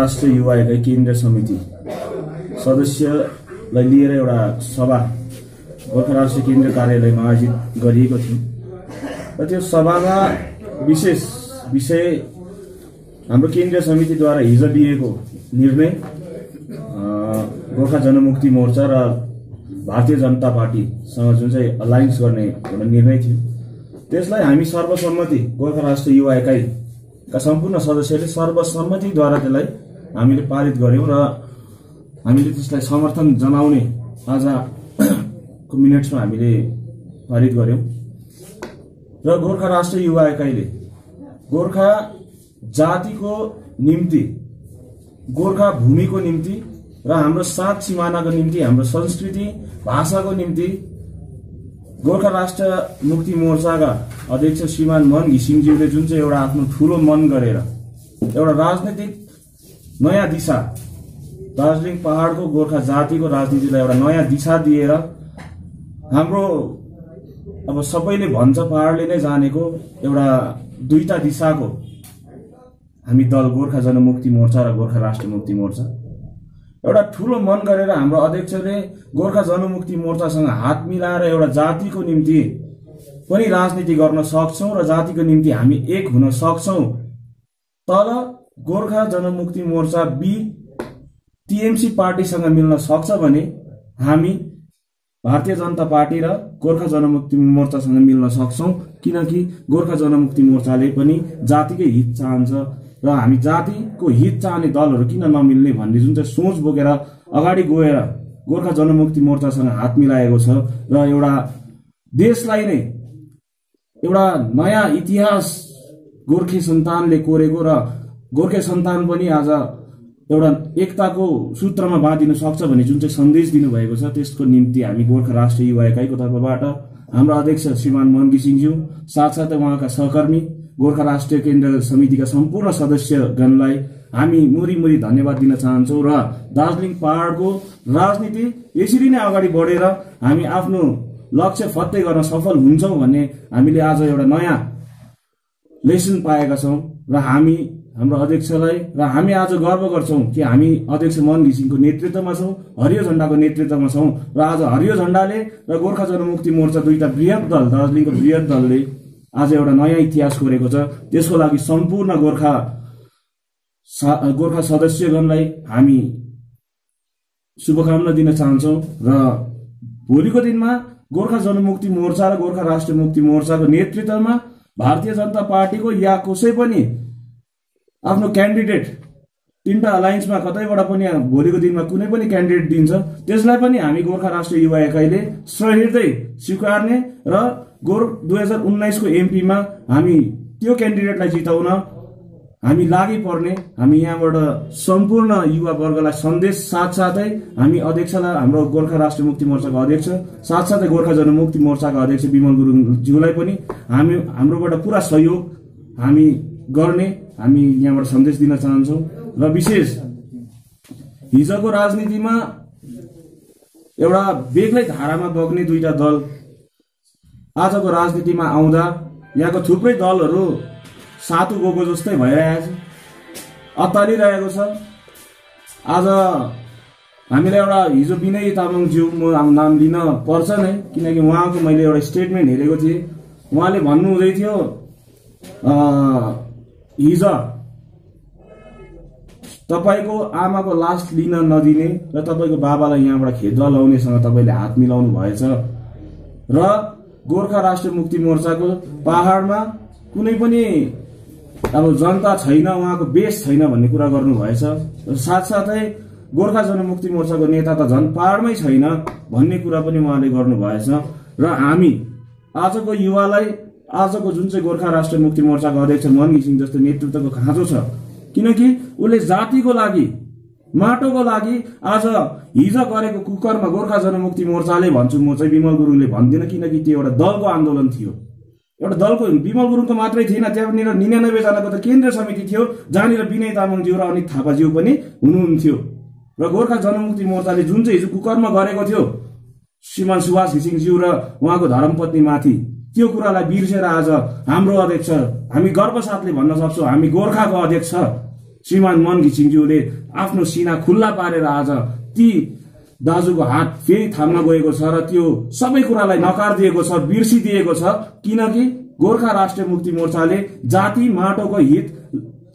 राष्ट्र युवा एकाइ केन्द्रीय समिति सदस्यलाई लिएर एउटा सभा गोर्खा राष्ट्र केन्द्रीय कार्यालयमा आयोजित गरिएको थियो। र त्यो सभामा विशेष विषय हाम्रो केन्द्रीय समितिद्वारा हिजो लिएको निर्णय गोर्खा जनमुक्ति मोर्चा र भारतीय जनता पार्टीसँग जुन चाहिँ अलायन्स गर्ने एउटा निर्णय थियो। त्यसलाई हामी सर्वसम्मति गोर्खा राष्ट्र युवा एकाइका सम्पूर्ण सदस्यले सर्वसम्मतिद्वारा त्यसलाई हामीले पारित गऱ्यौँ र हामीले त्यसलाई समर्थन जनाउने आजको मिनट्समा हामीले पारित गऱ्यौँ। र गोर्खा राष्ट्र युवा एकाइले गोर्खा जातिको निम्ति गोर्खा भूमिको निम्ति र हाम्रो सात सिमानाको निम्ति हाम्रो संस्कृति भाषाको निम्ति गोर्खा राष्ट्र मुक्ति मोर्चाका अध्यक्ष श्रीमान मन घिसिङज्यूले जुन चाहिँ एउटा आफ्नो ठुलो मन गरेर एउटा राजनैतिक नयाँ दिशा। दार्जिलिङ पहाडको गोर्खा जातिको राजनीतिलाई एउटा नयाँ दिशा दिएर हाम्रो अब सबैले भन्छ पहाडले नै जानेको एउटा दुईटा दिशाको। हामी दल गोर्खा जनमुक्ति मोर्चा र गोर्खा राष्ट्र मुक्ति मोर्चा। एउटा ठुलो मन गरेर हाम्रो अध्यक्षले गोर्खा जनमुक्ति मोर्चासँग हात मिलाएर एउटा जातिको निम्ति पनि राजनीति गर्न सक्छौँ र जातिको निम्ति हामी एक हुन सक्छौँ। तर गोर्खा जनमुक्ति मोर्चा बी टिएमसी पार्टीसँग मिल्न सक्छ भने हामी भारतीय जनता पार्टी र गोर्खा जनमुक्ति मोर्चासँग मिल्न सक्छौँ किनकि गोर्खा जनमुक्ति मोर्चाले पनि जातिकै हित चाहन्छ र हामी जातिको हित चाहने दलहरू किन नमिल्ने भन्ने जुन चाहिँ सोच बोकेर अगाडि गएर गोर्खा जनमुक्ति मोर्चासँग हात मिलाएको छ र एउटा देशलाई नै एउटा नयाँ इतिहास गोर्खे सन्तानले कोरेको र गोर्खे सन्तान पनि आज एउटा एकताको सूत्रमा बाँधिन सक्छ भन्ने जुन चाहिँ सन्देश दिनुभएको छ त्यसको निम्ति हामी गोर्खा राष्ट्रिय युवा एकाइको तर्फबाट हाम्रो अध्यक्ष श्रीमान मन घिसिङज्यू साथसाथै उहाँका सहकर्मी गोर्खा राष्ट्रिय केन्द्र समितिका सम्पूर्ण सदस्यगणलाई हामी मुरी मुरी धन्यवाद दिन चाहन्छौँ र दार्जिलिङ पहाडको राजनीति यसरी नै अगाडि बढेर हामी आफ्नो लक्ष्य फत्तै गर्न सफल हुन्छौँ भन्ने हामीले आज एउटा नयाँ लेसन पाएका छौँ र हामी हाम्रो अध्यक्षलाई र हामी आज गर्व गर्छौँ कि हामी अध्यक्ष मन घिसिङको नेतृत्वमा छौँ हरियो झण्डाको नेतृत्वमा छौँ र आज हरियो झण्डाले र गोर्खा जनमुक्ति मोर्चा दुईटा वृहत दल दार्जिलिङको वृहत दलले आज एउटा नयाँ इतिहास कोरेको छ। त्यसको लागि सम्पूर्ण गोर्खा गोर्खा सदस्यगणलाई हामी शुभकामना दिन चाहन्छौँ र भोलिको दिनमा गोर्खा जनमुक्ति मोर्चा र गोर्खा राष्ट्रिय मुक्ति मोर्चाको नेतृत्वमा भारतीय जनता पार्टीको या कसै पनि आफ्नो क्यान्डिडेट तिनवटा अलायन्समा कतैबाट पनि भोलिको दिनमा कुनै पनि क्यान्डिडेट दिन्छ त्यसलाई पनि हामी गोर्खा राष्ट्रिय युवा एकाइले सहृदय स्वीकार्ने र गोर दुई हजार उन्नाइसको एमपीमा हामी त्यो क्यान्डिडेटलाई जिताउन हामी लागि पर्ने हामी यहाँबाट सम्पूर्ण युवा वर्गलाई सन्देश साथसाथै हामी अध्यक्षलाई हाम्रो गोर्खा राष्ट्रिय मुक्ति मोर्चाको अध्यक्ष साथसाथै गोर्खा जनमुक्ति मोर्चाका अध्यक्ष विमल गुरुङज्यूलाई पनि हामी हाम्रोबाट पुरा सहयोग हामी गर्ने हामी यहाँबाट सन्देश दिन चाहन्छौँ र विशेष हिजोको राजनीतिमा एउटा बेग्लै धारामा बग्ने दुईटा दल आजको राजनीतिमा आउँदा यहाँको थुप्रै दलहरू सातु गएको जस्तै भइरहेको छ अत्तालिरहेको छ। आज हामीलाई एउटा हिजो विनय तामाङज्यू म नाम लिन पर्छ नै किनकि उहाँको मैले एउटा स्टेटमेन्ट हेरेको थिएँ। उहाँले भन्नुहुँदै थियो हिजो तपाईँको आमाको लास लिन नदिने र तपाईँको बाबालाई यहाँबाट खेद्वा लाउनेसँग तपाईँले हात मिलाउनु भएछ र गोर्खा राष्ट्रिय मुक्ति मोर्चाको पहाडमा कुनै पनि अब जनता छैन उहाँको बेस छैन भन्ने कुरा गर्नुभएछ साथसाथै गोर्खा जनमुक्ति मोर्चाको नेता त झन् पहाडमै छैन भन्ने कुरा पनि उहाँले गर्नुभएछ र हामी आजको युवालाई आजको जुन चाहिँ गोर्खा राष्ट्रिय मुक्ति मोर्चाको अध्यक्ष मन घिसिङ जस्तो नेतृत्वको खाँचो छ। किनकि उसले जातिको लागि माटोको लागि आज हिजो गरेको कुकरमा गोर्खा जनमुक्ति मोर्चाले भन्छु म चाहिँ विमल गुरुङले भन्दिनँ किनकि त्यो एउटा दलको आन्दोलन थियो। एउटा दलको विमल गुरुङको मात्रै थिएन त्यहाँनिर निनानब्बे जनाको त केन्द्रीय समिति थियो जहाँनिर विनय तामाङज्यू र अनित थापाज्यू पनि हुनुहुन्थ्यो। र गोर्खा जनमुक्ति मोर्चाले जुन चाहिँ हिजो कुकरमा गरेको थियो श्रीमान सुभाष घिसिङज्यू र उहाँको धर्मपत्नी माथि त्यो कुरालाई बिर्सेर आज हाम्रो अध्यक्ष हामी गर्व साथले भन्न सक्छौँ हामी गोर्खाको अध्यक्ष श्रीमान मन घिसिङज्यूले आफ्नो सिना खुल्ला पारेर आज ती दाजुको हात फेरि थाम्न गएको छ र त्यो सबै कुरालाई नकार दिएको छ बिर्सिदिएको छ। किनकि गोर्खा राष्ट्रिय मुक्ति मोर्चाले जाति माटोको हित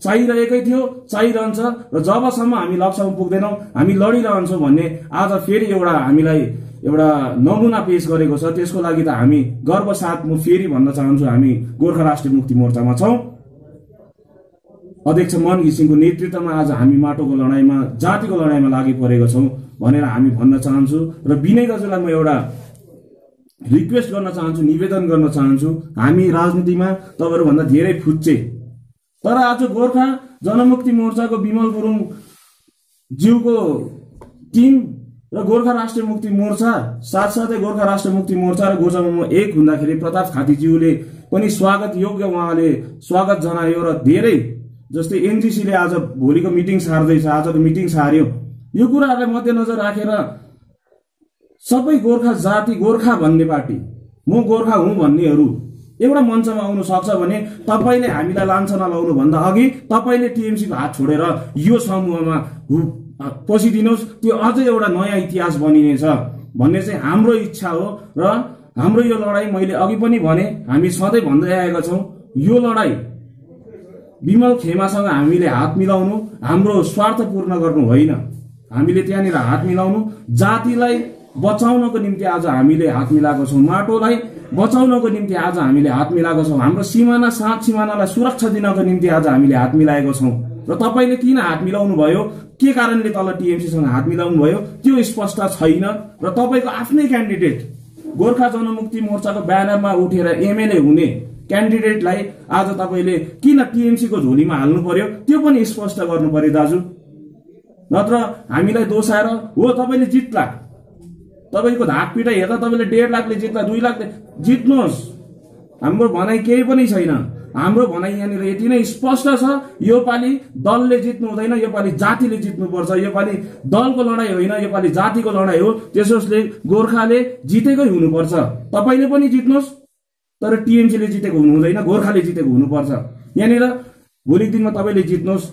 चाहिरहेकै थियो चाहिरहन्छ र जबसम्म हामी लक्ष्यमा पुग्दैनौँ हामी लडिरहन्छौँ भन्ने आज फेरि एउटा हामीलाई एउटा नमुना पेश गरेको छ। त्यसको लागि त हामी गर्व साथ म फेरि भन्न चाहन्छु हामी गोर्खा राष्ट्रिय मुक्ति मोर्चामा छौँ। अध्यक्ष मन घिसिङको नेतृत्वमा आज हामी माटोको लडाइँमा जातिको लडाइँमा लागि परेको छौँ भनेर हामी भन्न चाहन्छु र विनय दाजुलाई म एउटा रिक्वेस्ट गर्न चाहन्छु निवेदन गर्न चाहन्छु हामी राजनीतिमा तपाईँहरूभन्दा धेरै फुच्चे। तर आज गोर्खा जनमुक्ति मोर्चाको विमल गुरुङ ज्यूको टिम र गोर्खा राष्ट्रिय मुक्ति मोर्चा साथसाथै गोर्खा राष्ट्रिय मुक्ति मोर्चा र गोर्खा एक हुँदाखेरि प्रताप खातीज्यूले पनि स्वागत योग्य उहाँले स्वागत जनायो र धेरै जस्तै एनजिसीले आज भोलिको मिटिङ सार्दैछ आज त मिटिङ सार्यो। यो कुराहरूलाई मध्यनजर राखेर सबै गोर्खा जाति गोर्खा भन्ने पार्टी म गोर्खा हुँ भन्नेहरू एउटा मञ्चमा आउनु सक्छ भने तपाईँले हामीलाई लान्छना लाउनु भन्दा अघि तपाईँले टिएमसीको हात छोडेर यो समूहमा पसिदिनुहोस् त्यो अझै एउटा नयाँ इतिहास बनिनेछ। भन्ने चाहिँ हाम्रो इच्छा हो र हाम्रो यो लडाइँ मैले अघि पनि भने हामी सधैँ भन्दै आएका छौँ यो लडाइँ विमल खेमासँग हामीले हात मिलाउनु हाम्रो स्वार्थ पूर्ण गर्नु होइन। हामीले त्यहाँनिर हात मिलाउनु जातिलाई बचाउनको निम्ति आज हामीले हात मिलाएको छौँ माटोलाई बचाउनको निम्ति आज हामीले हात मिलाएको छौँ हाम्रो सिमाना सात सिमानालाई सुरक्षा दिनको निम्ति आज हामीले हात मिलाएको छौँ। र तपाईँले किन हात मिलाउनु भयो के कारणले तल टिएमसीसँग हात मिलाउनु भयो? त्यो स्पष्ट छैन। र तपाईँको आफ्नै क्यान्डिडेट गोर्खा जनमुक्ति मोर्चाको ब्यानरमा उठेर एमएलए हुने क्यान्डिडेटलाई आज तपाईँले किन टिएमसीको झोलीमा हाल्नु पर्यो? त्यो पनि स्पष्ट गर्नु पर्यो दाजु। नत्र हामीलाई दोषाएर हो तपाईँले जित्ला तपाईँको पिटाइ हेर्दा तपाईँले डेढ लाखले जित्दा दुई लाखले जित्नुहोस्। हाम्रो भनाइ केही पनि छैन। हाम्रो भनाइ यहाँनिर यति नै स्पष्ट छ यो पालि दलले जित्नु हुँदैन यो पालि जातिले जित्नुपर्छ यो पालि दलको लडाइँ होइन यो पालि जातिको लडाइँ हो त्यसोसले गोर्खाले जितेकै हुनुपर्छ। तपाईँले पनि जित्नुहोस् तर टिएमसीले जितेको हुनु हुँदैन गोर्खाले जितेको हुनुपर्छ। यहाँनिर भोलिको दिनमा तपाईँले जित्नुहोस्।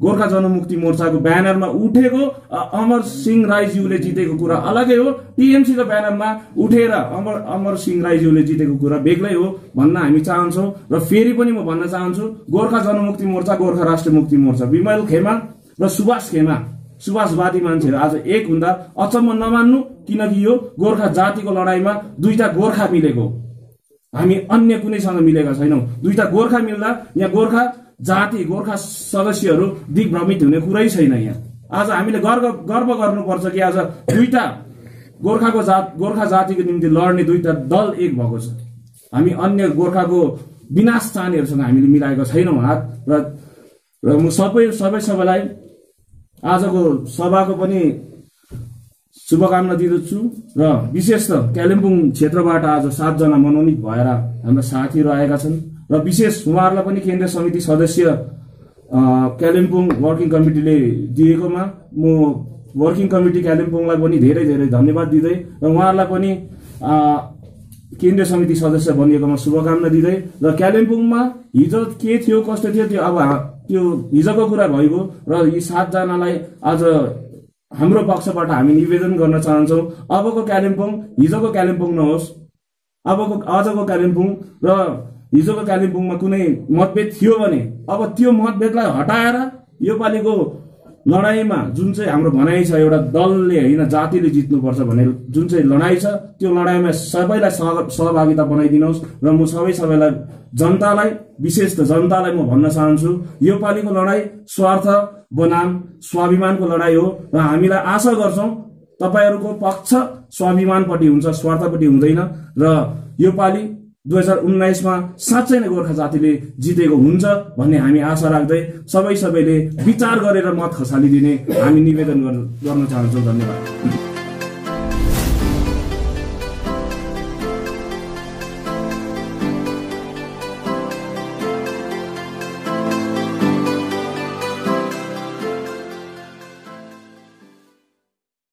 गोर्खा जनमुक्ति मोर्चाको ब्यानरमा उठेको अमर सिंह राईज्यूले जितेको कुरा अलगै हो। टिएमसीको ब्यानरमा उठेर अमर अमर सिंह राईज्यूले जितेको कुरा बेग्लै हो भन्न हामी चाहन्छौँ र फेरि पनि म भन्न चाहन्छु गोर्खा जनमुक्ति मोर्चा गोर्खा राष्ट्रिय मुक्ति मोर्चा। विमल खेमा र सुभाष खेमा सुभाषवादी मान्छेहरू आज एक हुँदा अचम्म नमान्नु किनकि यो गोर्खा जातिको लडाइँमा दुईटा गोर्खा मिलेको हामी अन्य कुनैसँग मिलेका छैनौँ। दुईटा गोर्खा मिल्दा यहाँ गोर्खा जाति गोर्खा सदस्यहरू दिग्भ्रमित हुने कुरै छैन यहाँ। आज हामीले गर्व गर्व गर्नुपर्छ कि आज दुईटा गोर्खाको जात गोर्खा जातिको निम्ति लड्ने दुईटा दल एक भएको छ। हामी अन्य गोर्खाको विनाश चाहनेहरूसँग हामीले मिलाएको छैनौँ हात र र म सबै सबै सबैलाई आजको सभाको पनि शुभकामना दिँदछु र विशेष त कालिम्पोङ क्षेत्रबाट आज सातजना मनोनित भएर हाम्रा साथीहरू आएका छन्। र विशेष उहाँहरूलाई पनि केन्द्रीय समिति सदस्य कालिम्पोङ वर्किङ कमिटीले दिएकोमा म वर्किङ कमिटी कालिम्पोङलाई पनि धेरै धेरै धन्यवाद दिँदै र उहाँहरूलाई पनि केन्द्रीय समिति सदस्य बनिएकोमा शुभकामना दिँदै र कालिम्पोङमा हिजो के थियो कस्तो थियो त्यो अब त्यो हिजोको कुरा भइगयो र यी सातजनालाई आज हाम्रो पक्षबाट हामी निवेदन गर्न चाहन्छौँ अबको कालिम्पोङ हिजोको कालिम्पोङ नहोस् अबको आजको कालिम्पोङ र हिजोको कालिम्पोङमा कुनै मतभेद थियो भने अब त्यो मतभेदलाई हटाएर योपालिको लडाइँमा जुन चाहिँ हाम्रो भनाइ छ एउटा दलले होइन जातिले जित्नुपर्छ भन्ने जुन चाहिँ लडाइँ छ त्यो लडाइँमा सबैलाई सहभागिता बनाइदिनुहोस् र म सबै सबैलाई जनतालाई विशेष त जनतालाई म भन्न चाहन्छु योपालिको लडाइँ स्वार्थ बनाम स्वाभिमानको लडाइँ हो र हामीलाई आशा गर्छौँ तपाईँहरूको पक्ष स्वाभिमानपट्टि हुन्छ स्वार्थपट्टि हुँदैन र योपालि दुई हजार उन्नाइसमा साँच्चै नै गोर्खा जातिले जितेको हुन्छ भन्ने हामी आशा राख्दै सबै सबैले विचार गरेर मत खसालिदिने हामी निवेदन गर्न चाहन्छौँ। धन्यवाद।